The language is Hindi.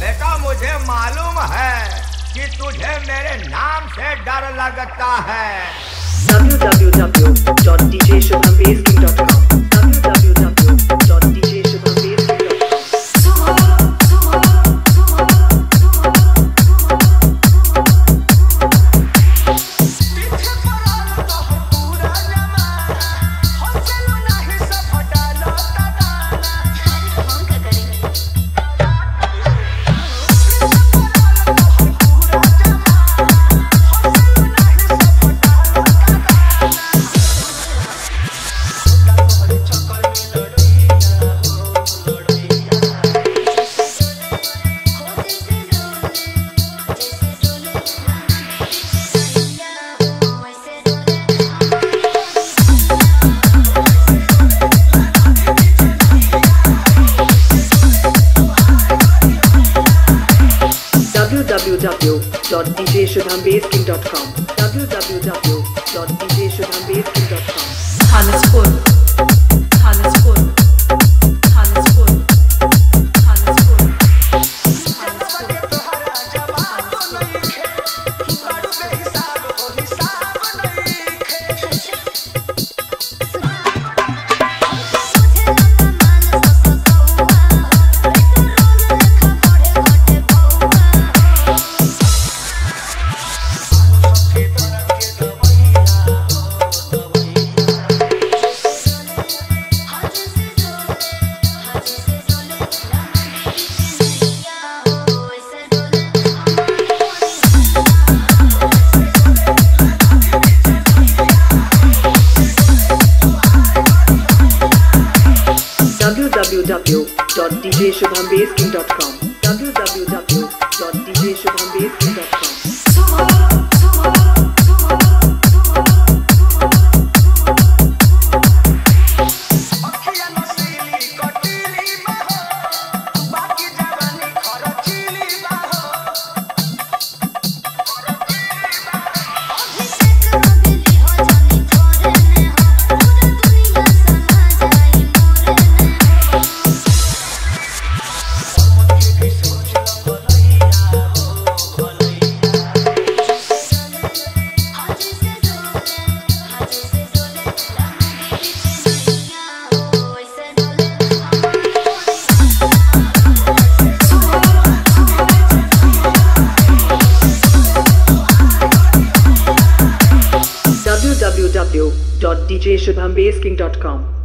बेटा मुझे मालूम है कि तुझे मेरे नाम से डर लगता है। Www.djshubhambeski.com www.djshubhambasking.com www.djshubhambasking.com www.djshubhambasking.com www.djshubhambasking.com www.djshubhambeski.com